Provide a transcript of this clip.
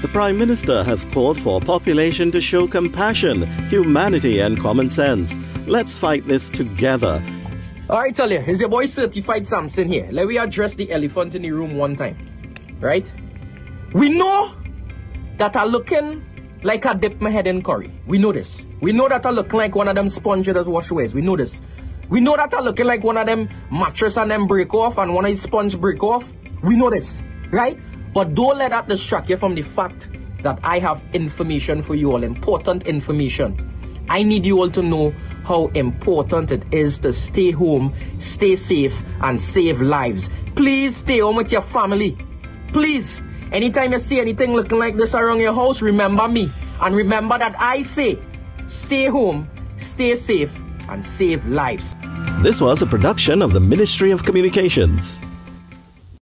The Prime Minister has called for population to show compassion, humanity, and common sense. Let's fight this together. All right, you, it's your boy Certified Sampson here. Let me address the elephant in the room one time. Right? We know that are looking like I dip my head in curry. We know this. We know that I look like one of them sponge that wash away. We know this. We know that I looking like one of them mattress and them break off and one of these sponge break off. We know this, right? But don't let that distract you from the fact that I have information for you all, important information. I need you all to know how important it is to stay home, stay safe, and save lives. Please stay home with your family. Please. Anytime you see anything looking like this around your house, remember me. And remember that I say, stay home, stay safe, and save lives. This was a production of the Ministry of Communications.